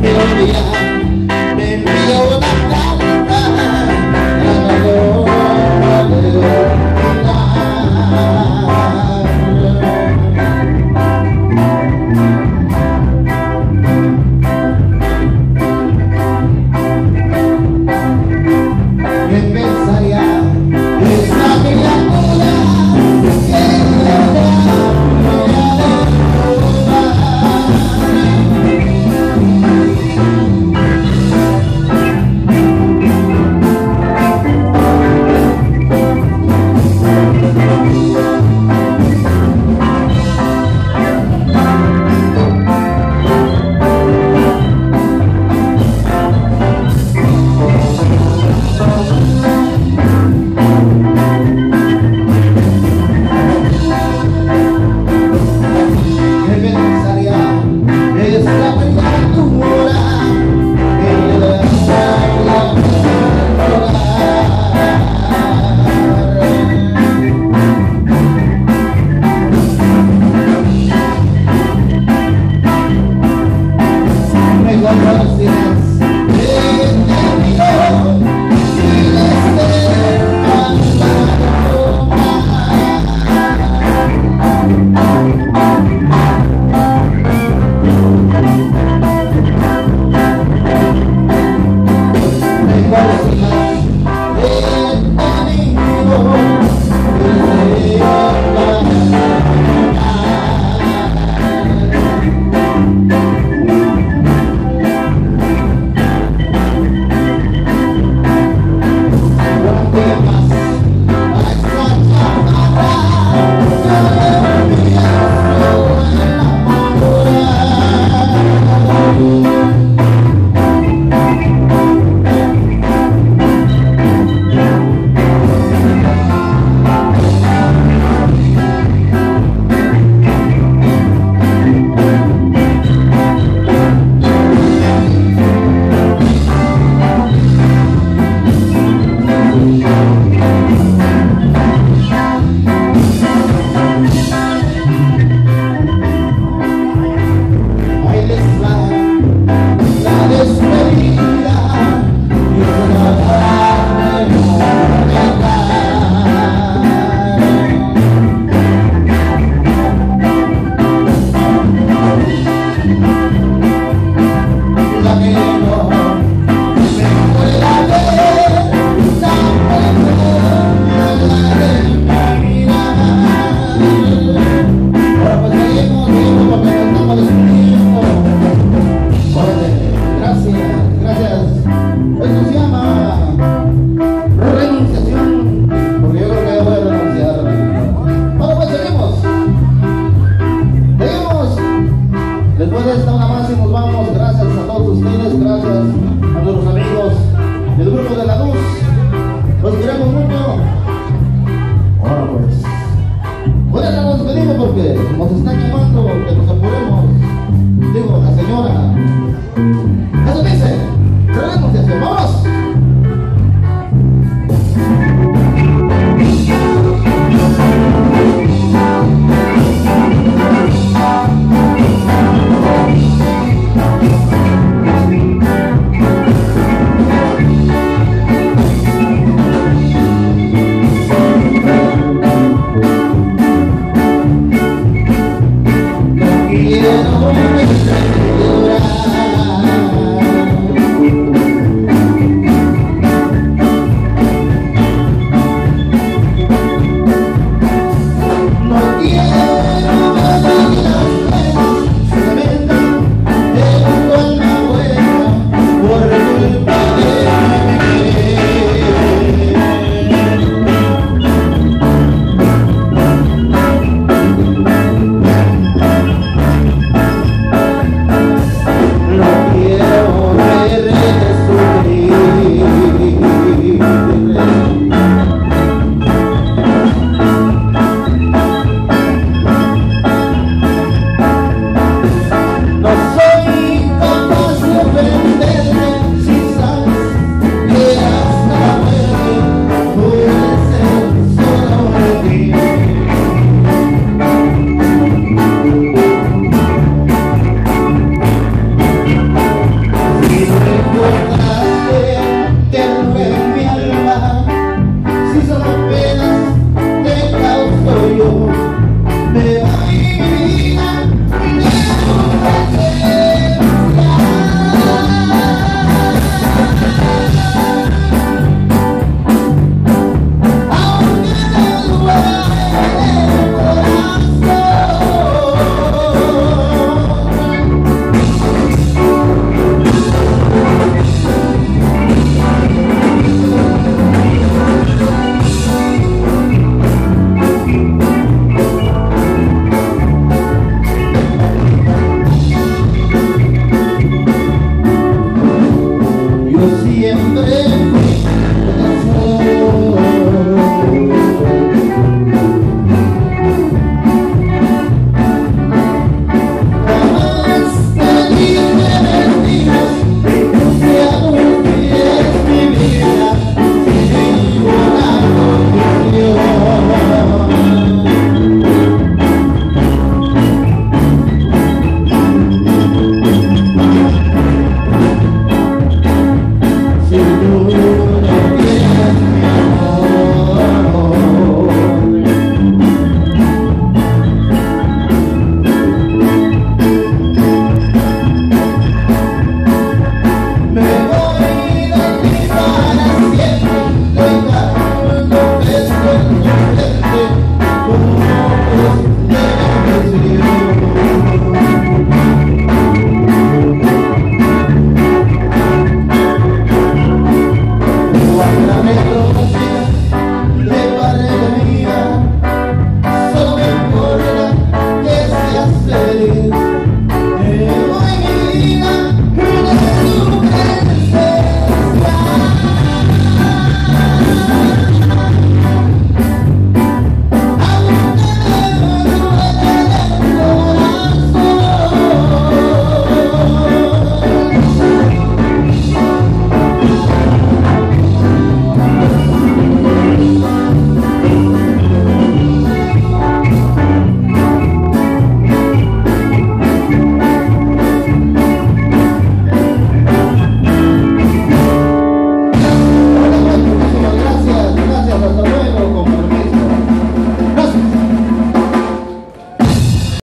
Quiero Bye. in the